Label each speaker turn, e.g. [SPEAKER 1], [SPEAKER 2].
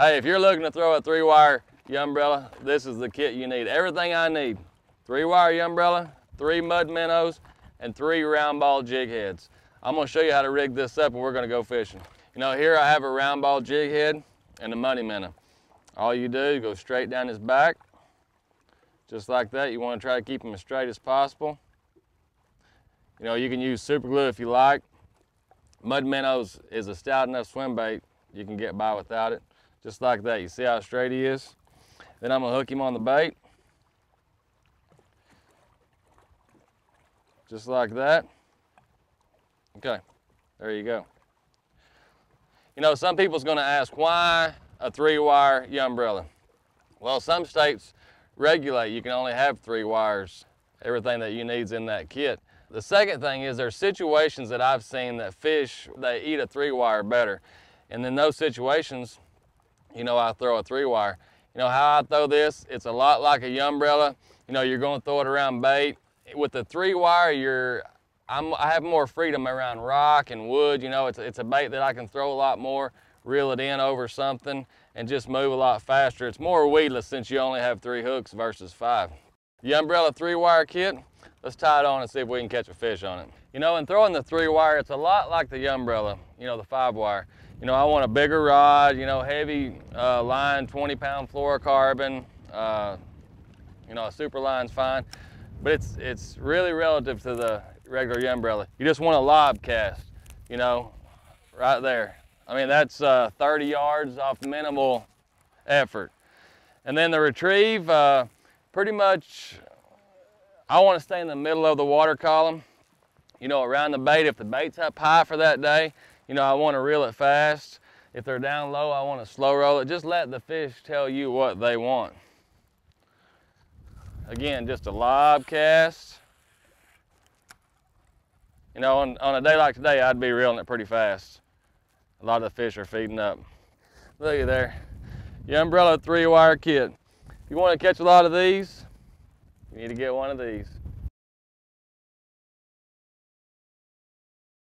[SPEAKER 1] Hey, if you're looking to throw a three wire umbrella, this is the kit you need. Everything I need. Three wire umbrella, three mud minnows, and three round ball jig heads. I'm gonna show you how to rig this up and we're gonna go fishing. You know, here I have a round ball jig head and a mud minnow. All you do is go straight down his back, just like that. You wanna try to keep him as straight as possible. You know, you can use super glue if you like. Mud minnows is a stout enough swim bait, you can get by without it just like that. You see how straight he is? Then I'm gonna hook him on the bait. Just like that. Okay, there you go. You know, some people's gonna ask, why a three wire umbrella? Well, some states regulate, you can only have three wires. Everything that you need's in that kit. The second thing is there's situations that I've seen that fish, they eat a three wire better. And in those situations, you know, I throw a three wire. You know how I throw this? It's a lot like a YUMbrella. You know, you're gonna throw it around bait. With the three wire, you're, I'm, I have more freedom around rock and wood. You know, it's, it's a bait that I can throw a lot more, reel it in over something, and just move a lot faster. It's more weedless since you only have three hooks versus five. The YUMbrella three wire kit, let's tie it on and see if we can catch a fish on it. You know, in throwing the three wire, it's a lot like the umbrella, you know, the five wire. You know, I want a bigger rod, you know, heavy uh, line, 20 pound fluorocarbon. Uh, you know, a super line's fine, but it's, it's really relative to the regular umbrella. You just want a lob cast, you know, right there. I mean, that's uh, 30 yards off minimal effort. And then the retrieve, uh, pretty much, I want to stay in the middle of the water column, you know, around the bait. If the bait's up high for that day, you know, I want to reel it fast. If they're down low, I want to slow roll it. Just let the fish tell you what they want. Again, just a lob cast. You know, on, on a day like today, I'd be reeling it pretty fast. A lot of the fish are feeding up. Look at there. Your YUMbrella three wire kit. If you want to catch a lot of these, you need to get one of these.